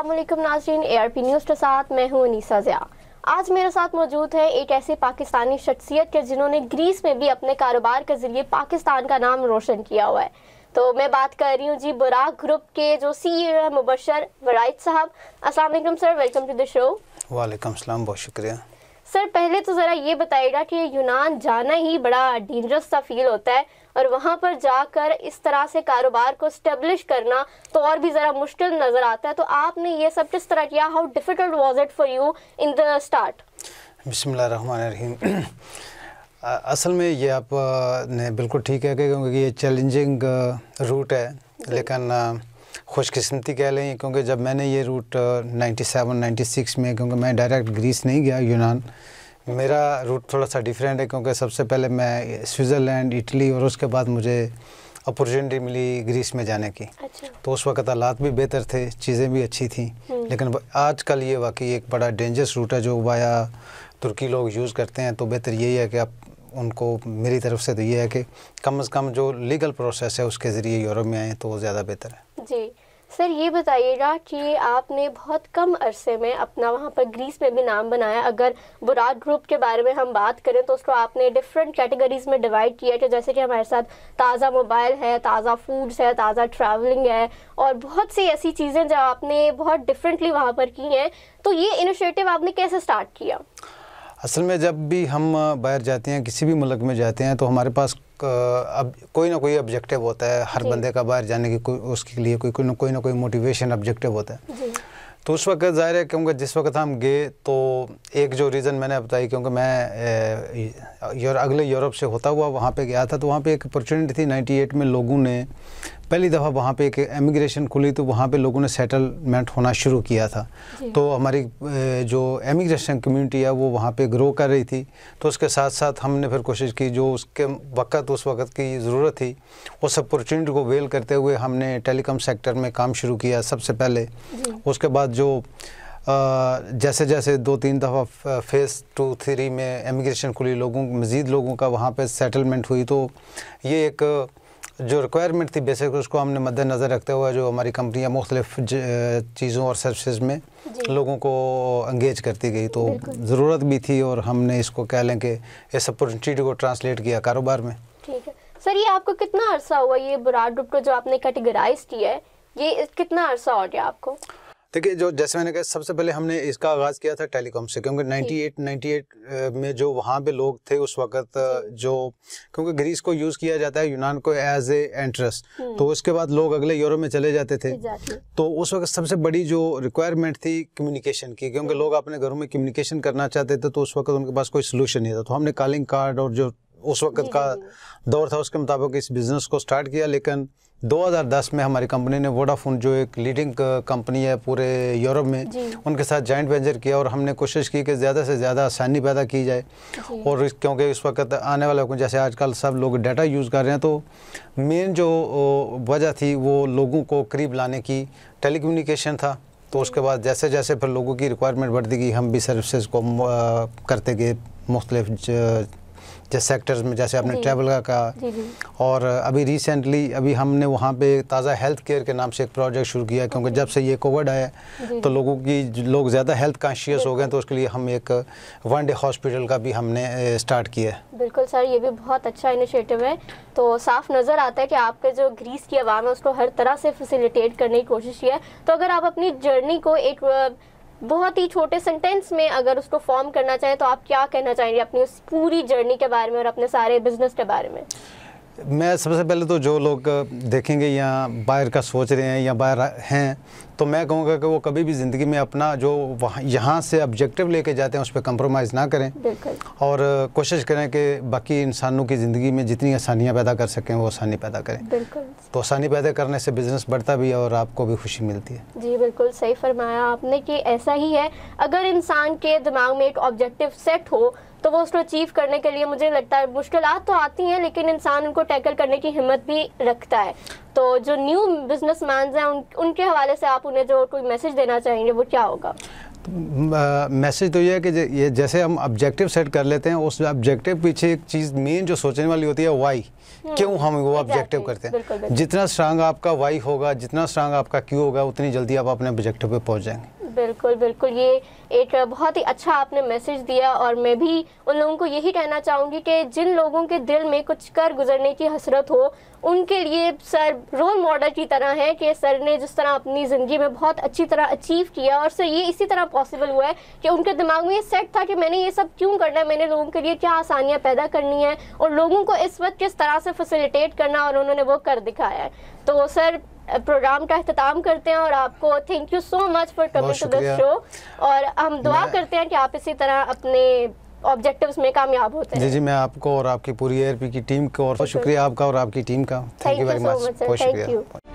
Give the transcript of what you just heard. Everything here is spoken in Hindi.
अल्लाम नाजरीन ए आर पी न्यूज़ के साथ मैं हूँ अनीसा ज़िया। आज मेरे साथ मौजूद है एक ऐसे पाकिस्तानी शख्सियत के जिन्होंने ग्रीस में भी अपने कारोबार के ज़रिए पाकिस्तान का नाम रोशन किया हुआ है। तो मैं बात कर रही हूँ जी बुराक ग्रुप के जो सी ई है मुबशर वराइद साहब। असल sir, welcome to the show. वालेकुम बहुत शुक्रिया। सर पहले तो ज़रा ये बताइएगा कि यूनान जाना ही बड़ा डेंजरस सा फील होता है और वहाँ पर जाकर इस तरह से कारोबार को स्टेब्लिश करना तो और भी ज़रा मुश्किल नज़र आता है। तो आपने ये सब किस तरह किया? How difficult was it for you in the start बिस्मिल्लाहिर्रहमानिर्रहीम। असल में ये आप ने बिल्कुल ठीक है क्योंकि ये चैलेंजिंग रूट है लेकिन खुशकिस्मती कह लें क्योंकि जब मैंने ये रूट 97 96 में क्योंकि मैं डायरेक्ट ग्रीस नहीं गया यूनान मेरा रूट थोड़ा सा डिफरेंट है क्योंकि सबसे पहले मैं स्विट्ज़रलैंड इटली और उसके बाद मुझे अपॉर्चुनिटी मिली ग्रीस में जाने की अच्छा। तो उस वक्त हालात भी बेहतर थे चीज़ें भी अच्छी थी हम्म। लेकिन आजकल ये वाकई एक बड़ा डेंजरस रूट है जो वाया तुर्की लोग यूज़ करते हैं तो बेहतर यही है कि आप उनको मेरी तरफ़ से तो ये है कि कम अज़ कम जो लीगल प्रोसेस है उसके ज़रिए यूरोप में आएँ तो वो ज़्यादा बेहतर है जी। सर, ये बताइएगा कि आपने बहुत कम अरसे में अपना वहाँ पर ग्रीस में भी नाम बनाया। अगर बुराद ग्रुप के बारे में हम बात करें तो उसको आपने डिफरेंट कैटेगरीज में डिवाइड किया कि जैसे कि हमारे साथ ताज़ा मोबाइल है, ताज़ा फूड्स है, ताज़ा ट्रैवलिंग है और बहुत सी ऐसी चीज़ें जो आपने बहुत डिफरेंटली वहाँ पर की हैं। तो ये इनिशिएटिव आपने कैसे स्टार्ट किया? असल में जब भी हम बाहर जाते हैं किसी भी मुल्क में जाते हैं तो हमारे पास अब कोई ना कोई ऑब्जेक्टिव होता है। हर बंदे का बाहर जाने की कोई उसके लिए कोई कोई ना कोई ना कोई मोटिवेशन ऑब्जेक्टिव होता है। तो उस वक्त ज़ाहिर है क्योंकि जिस वक्त हम गए तो एक जो रीज़न मैंने बताई क्योंकि मैं यूर अगले यूरोप से होता हुआ वहाँ पे गया था तो वहाँ पे एक अपॉर्चुनिटी थी। 98 में लोगों ने पहली दफ़ा वहाँ पे एक एमिग्रेशन खुली तो वहाँ पे लोगों ने सेटलमेंट होना शुरू किया था। तो हमारी जो एमिग्रेशन कम्युनिटी है वो वहाँ पे ग्रो कर रही थी। तो उसके साथ साथ हमने फिर कोशिश की जो उसके वक्त उस वक्त की ज़रूरत थी उस अपॉर्चुनिटी को वेल करते हुए हमने टेलीकॉम सेक्टर में काम शुरू किया सबसे पहले। उसके बाद जो जैसे जैसे दो तीन दफ़ा फ़ेज़ टू थ्री में इमिग्रेशन खुली लोगों मज़ीद लोगों का वहाँ पे सेटलमेंट हुई तो ये एक जो रिक्वायरमेंट थी बेसिक उसको हमने मद्देनज़र रखते हुए जो हमारी कंपनियाँ मुख्तलिफ़ चीज़ों और सर्विसेज़ में लोगों को इंगेज करती गई। तो ज़रूरत भी थी और हमने इसको कह लें कि इस अपॉर्चुनिटी को ट्रांसलेट किया कारोबार में। ठीक है। सर ये आपको कितना अरसा हुआ ये बुराड ग्रुप को जो आपने कैटेगराइज किया है ये कितना अरसा हो गया आपको? देखिए जो जैसे मैंने कहा सबसे पहले हमने इसका आगाज़ किया था टेलीकॉम से क्योंकि 98 98 में जो वहाँ पे लोग थे उस वक्त जो। क्योंकि ग्रीस को यूज़ किया जाता है यूनान को एज ए एंट्रेस तो उसके बाद लोग अगले यूरोप में चले जाते थे। तो उस वक्त सबसे बड़ी जो रिक्वायरमेंट थी कम्युनिकेशन की क्योंकि लोग अपने घरों में कम्युनिकेशन करना चाहते थे तो उस वक्त उनके पास कोई सोल्यूशन नहीं था। तो हमने कॉलिंग कार्ड और जो उस वक्त का दौर था उसके मुताबिक इस बिज़नेस को स्टार्ट किया लेकिन 2010 में हमारी कंपनी ने वोडाफोन जो एक लीडिंग कंपनी है पूरे यूरोप में उनके साथ जॉइंट वेंचर किया और हमने कोशिश की कि ज़्यादा से ज़्यादा आसानी पैदा की जाए। और क्योंकि इस वक्त आने वाले जैसे आजकल सब लोग डाटा यूज़ कर रहे हैं तो मेन जो वजह थी वो लोगों को करीब लाने की टेलीकम्युनिकेशन था। तो उसके बाद जैसे जैसे फिर लोगों की रिक्वायरमेंट बढ़ती गई हम भी सर्विसेज़ को करते गए मुख्तलिफ़ जैसे सेक्टर्स में जैसे आपने ट्रैवल का कहा। और अभी रिसेंटली अभी हमने वहाँ पे ताज़ा हेल्थ केयर के नाम से एक प्रोजेक्ट शुरू किया क्योंकि जब से ये कोविड आया तो लोगों की लोग ज़्यादा हेल्थ कॉन्शियस हो गए तो उसके लिए हम एक वन डे हॉस्पिटल का भी हमने स्टार्ट किया। है बिल्कुल सर ये भी बहुत अच्छा इनिशिएटिव है। तो साफ़ नज़र आता है कि आपके जो ग्रीस की आवाम है उसको हर तरह से फैसिलिटेट करने की कोशिश की है। तो अगर आप अपनी जर्नी को एक बहुत ही छोटे सेंटेंस में अगर उसको फॉर्म करना चाहें तो आप क्या कहना चाहेंगे अपनी उस पूरी जर्नी के बारे में और अपने सारे बिज़नेस के बारे में? मैं सबसे पहले तो जो लोग देखेंगे या बाहर का सोच रहे हैं या बाहर हैं तो मैं कहूँगा कि वो कभी भी ज़िंदगी में अपना जो वहाँ यहाँ से ऑब्जेक्टिव लेके जाते हैं उस पर कंप्रोमाइज़ ना करें। और कोशिश करें कि बाकी इंसानों की ज़िंदगी में जितनी आसानियाँ पैदा कर सकें वो आसानी पैदा करें। तो आसानी पैदा करने से बिज़नेस बढ़ता भी है और आपको भी खुशी मिलती है। जी बिल्कुल सही फरमाया आपने कि ऐसा ही है। अगर इंसान के दिमाग में एक ऑब्जेक्टिव सेट हो तो वो उसको अचीव करने के लिए मुझे लगता है मुश्किल तो आती हैं लेकिन इंसान उनको टैकल करने की हिम्मत भी रखता है। तो जो न्यू बिज़नेस हैं उन, उनके हवाले से आप उन्हें जो कोई मैसेज देना चाहेंगे वो क्या होगा? मैसेज तो ये है कि ये जैसे हम ऑब्जेक्टिव सेट कर लेते हैं उस ऑब्जेक्टिव पीछे एक चीज़ मेन जो सोचने वाली होती है वाई हम्म। क्यों हम वो ऑब्जेक्टिव करते हैं? जितना स्ट्रांग आपका वाई होगा जितना स्ट्रांग आपका क्यू होगा उतनी जल्दी आप अपने ऑब्जेक्टिव पे पहुँच जाएँगे। बिल्कुल बिल्कुल। ये एक बहुत ही अच्छा आपने मैसेज दिया और मैं भी उन लोगों को यही कहना चाहूँगी कि जिन लोगों के दिल में कुछ कर गुजरने की हसरत हो, उनके लिए सर रोल मॉडल की तरह है कि सर ने जिस तरह अपनी ज़िंदगी में बहुत अच्छी तरह अचीव किया और सर ये इसी तरह पॉसिबल हुआ है कि उनके दिमाग में ये सेट था कि मैंने ये सब क्यों करना है, मैंने लोगों के लिए क्या आसानियाँ पैदा करनी है और लोगों को इस वक्त किस तरह से फैसिलिटेट करना और उन्होंने वो कर दिखाया है। तो सर प्रोग्राम का अख्ताम करते हैं और आपको thank you so much for coming to this show और हम दुआ करते हैं कि आप इसी तरह अपने ऑब्जेक्टिव्स में कामयाब होते हैं जी जी मैं आपको और आपकी पूरी एयरपी की टीम को और शुक्रिया। आपका और आपकी टीम का। थैंक यू वेरी मच बहुत शुक्रिया।